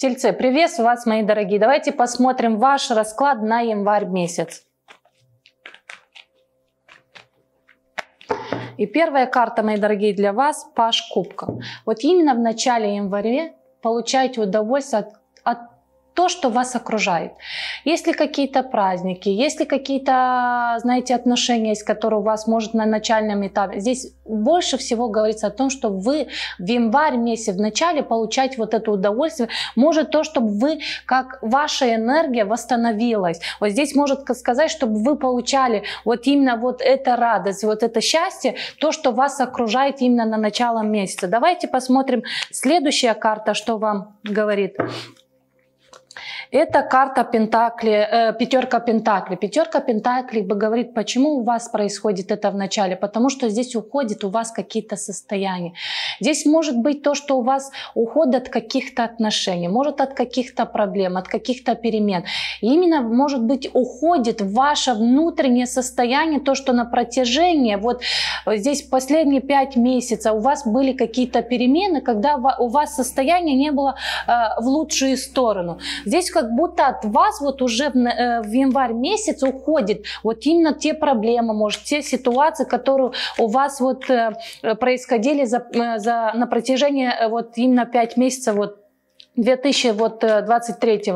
Тельцы, приветствую вас, мои дорогие. Давайте посмотрим ваш расклад на январь месяц. И первая карта, мои дорогие, для вас – Паш Кубков. Вот именно в начале января получайте удовольствие от то, что вас окружает. Если какие-то праздники, если какие-то, знаете, отношения, есть, которые у вас может на начальном этапе, здесь больше всего говорится о том, что вы в январь месяце в начале получать вот это удовольствие, может то, чтобы вы, как ваша энергия восстановилась. Вот здесь может сказать, чтобы вы получали вот именно вот эта радость, вот это счастье, то, что вас окружает именно на начало месяца. Давайте посмотрим следующая карта, что вам говорит. Это карта Пентакли, э, пятерка Пентакли. Пятерка Пентакли говорит, почему у вас происходит это в начале. Потому что здесь уходит у вас какие-то состояния. Здесь может быть то, что у вас уход от каких-то отношений, может от каких-то проблем, от каких-то перемен. И именно может быть уходит ваше внутреннее состояние, то, что на протяжении, вот здесь последние пять месяцев у вас были какие-то перемены, когда у вас состояние не было э, в лучшую сторону. Здесь как будто от вас вот уже в, э, в январь месяц уходит вот именно те проблемы, может, те ситуации, которые у вас вот э, происходили за, э, за, на протяжении вот именно 5 месяцев вот 2023.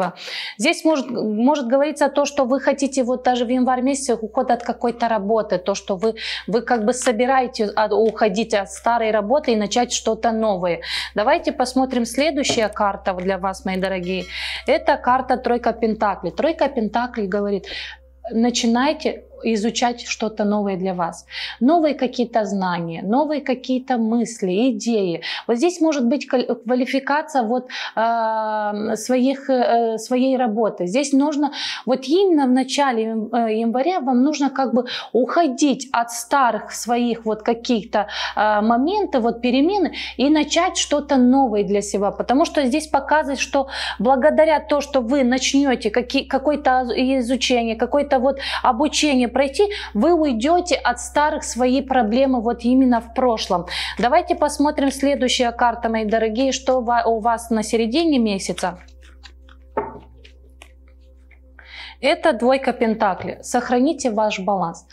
Здесь может, может говориться то, что вы хотите вот даже в январь месяце уход от какой-то работы, то, что вы, вы как бы собираете уходить от старой работы и начать что-то новое. Давайте посмотрим следующая карта для вас, мои дорогие. Это карта Тройка Пентаклей. Тройка Пентаклей говорит, начинайте изучать что-то новое для вас. Новые какие-то знания, новые какие-то мысли, идеи. Вот здесь может быть квалификация вот, э, своих, э, своей работы. Здесь нужно, вот именно в начале э, января вам нужно как бы уходить от старых своих вот каких-то э, моментов, вот перемены и начать что-то новое для себя. Потому что здесь показывает, что благодаря то, что вы начнете какое-то изучение, какое-то вот обучение пройти, вы уйдете от старых своей проблемы вот именно в прошлом. Давайте посмотрим следующая карта, мои дорогие, что у вас на середине месяца. Это двойка пентаклей. Сохраните ваш баланс.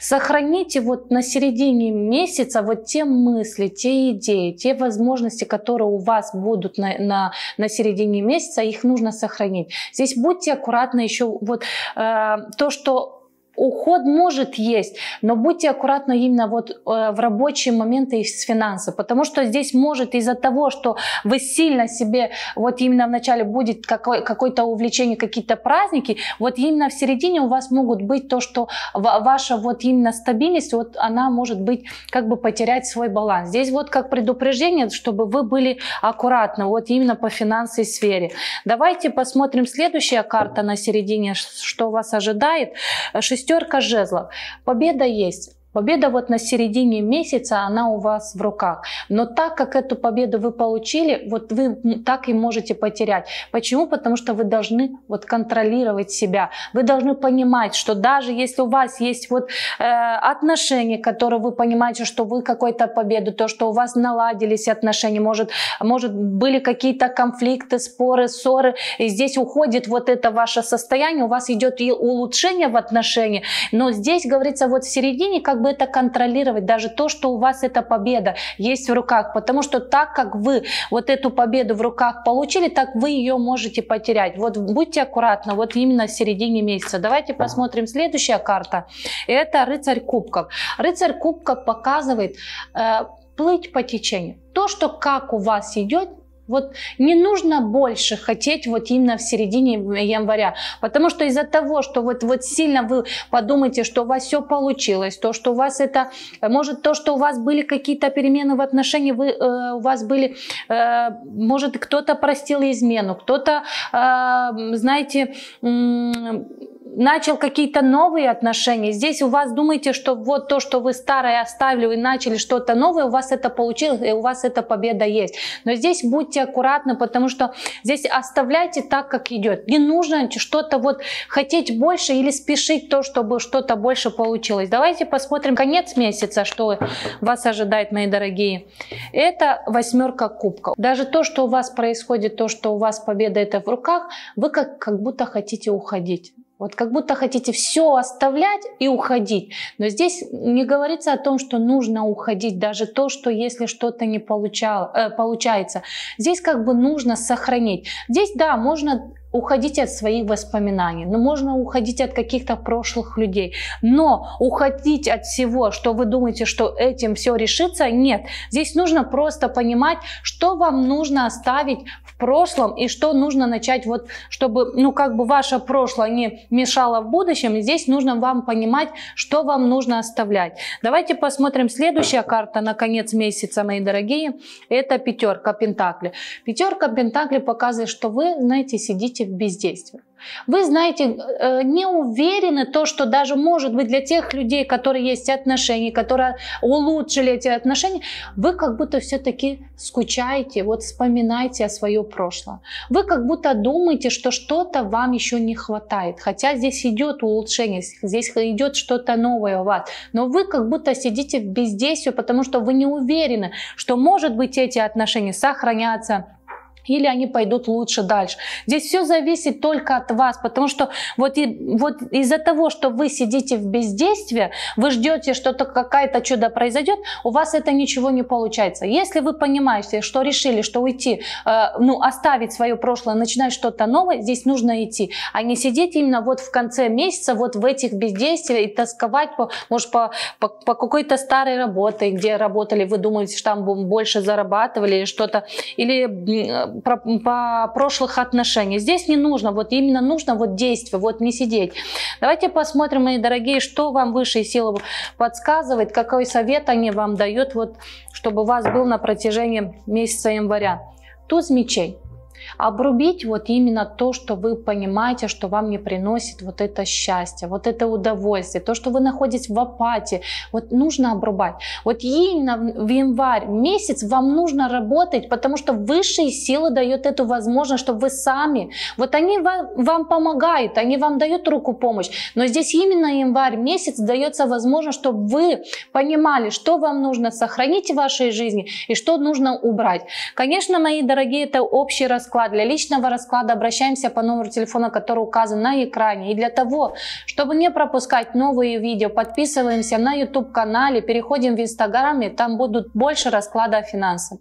Сохраните вот на середине месяца вот те мысли, те идеи, те возможности, которые у вас будут на, на, на середине месяца, их нужно сохранить. Здесь будьте аккуратны еще вот э, то, что уход может есть, но будьте аккуратны именно вот э, в рабочие моменты с финансов, потому что здесь может из-за того, что вы сильно себе, вот именно в начале будет какой, какое-то увлечение, какие-то праздники, вот именно в середине у вас могут быть то, что ваша вот именно стабильность, вот она может быть как бы потерять свой баланс. Здесь вот как предупреждение, чтобы вы были аккуратны, вот именно по финансовой сфере. Давайте посмотрим следующая карта на середине, что вас ожидает. Шестерка Шестерка жезлов. Победа есть. Победа вот на середине месяца, она у вас в руках. Но так как эту победу вы получили, вот вы так и можете потерять. Почему? Потому что вы должны вот контролировать себя. Вы должны понимать, что даже если у вас есть вот э, отношения, которые вы понимаете, что вы какой-то победу, то, что у вас наладились отношения, может, может были какие-то конфликты, споры, ссоры, и здесь уходит вот это ваше состояние, у вас идет и улучшение в отношениях, но здесь говорится вот в середине как бы это контролировать, даже то, что у вас эта победа есть в руках, потому что так как вы вот эту победу в руках получили, так вы ее можете потерять. Вот будьте аккуратны, вот именно в середине месяца. Давайте посмотрим следующая карта. Это рыцарь кубков. Рыцарь кубков показывает э, плыть по течению. То, что как у вас идет, вот не нужно больше хотеть вот именно в середине января, потому что из-за того, что вот, вот сильно вы подумаете, что у вас все получилось, то, что у вас это, может то, что у вас были какие-то перемены в отношении, вы, э, у вас были, э, может кто-то простил измену, кто-то, э, знаете, э, начал какие-то новые отношения. Здесь у вас думаете, что вот то, что вы старое оставили, вы начали что-то новое, у вас это получилось, и у вас эта победа есть. Но здесь будьте аккуратны, потому что здесь оставляйте так, как идет. Не нужно что-то вот хотеть больше или спешить то, чтобы что-то больше получилось. Давайте посмотрим конец месяца, что вас ожидает, мои дорогие. Это восьмерка кубков. Даже то, что у вас происходит, то, что у вас победа это в руках, вы как, как будто хотите уходить. Вот как будто хотите все оставлять и уходить. Но здесь не говорится о том, что нужно уходить, даже то, что если что-то не получало, э, получается. Здесь как бы нужно сохранить. Здесь, да, можно уходить от своих воспоминаний, но можно уходить от каких-то прошлых людей. Но уходить от всего, что вы думаете, что этим все решится, нет. Здесь нужно просто понимать, что вам нужно оставить в прошлом и что нужно начать, вот, чтобы, ну, как бы ваше прошлое не мешало в будущем. Здесь нужно вам понимать, что вам нужно оставлять. Давайте посмотрим следующая карта на конец месяца, мои дорогие. Это пятерка Пентакли. Пятерка Пентакли показывает, что вы, знаете, сидите в бездействии. Вы знаете, э, не уверены то, что даже может быть для тех людей, которые есть отношения, которые улучшили эти отношения, вы как будто все-таки скучаете, вот вспоминаете о свое прошлое. Вы как будто думаете, что что-то вам еще не хватает, хотя здесь идет улучшение, здесь идет что-то новое у вас, но вы как будто сидите в бездействии, потому что вы не уверены, что может быть эти отношения сохранятся, или они пойдут лучше дальше. Здесь все зависит только от вас, потому что вот, и, вот из-за того, что вы сидите в бездействии, вы ждете, что какая-то чудо произойдет, у вас это ничего не получается. Если вы понимаете, что решили, что уйти, э, ну, оставить свое прошлое, начинать что-то новое, здесь нужно идти, а не сидеть именно вот в конце месяца вот в этих бездействиях и тосковать, по, может, по, по, по какой-то старой работе, где работали, вы думаете, что там больше зарабатывали или что-то, или про, по прошлых отношениях. Здесь не нужно, вот именно нужно вот действие, вот не сидеть. Давайте посмотрим, мои дорогие, что вам высшие силы подсказывает, какой совет они вам дают, вот, чтобы у вас был на протяжении месяца января. Туз мечей. Обрубить вот именно то, что вы понимаете, что вам не приносит вот это счастье, вот это удовольствие, то, что вы находитесь в апатии, вот нужно обрубать. Вот именно в январь месяц вам нужно работать, потому что высшие силы дают эту возможность, чтобы вы сами, вот они вам, вам помогают, они вам дают руку помощь, но здесь именно январь месяц дается возможность, чтобы вы понимали, что вам нужно сохранить в вашей жизни и что нужно убрать. Конечно, мои дорогие, это общий расклад расклад. Для личного расклада обращаемся по номеру телефона, который указан на экране. И для того, чтобы не пропускать новые видео, подписываемся на YouTube канале, переходим в Инстаграме, там будут больше расклада финансов.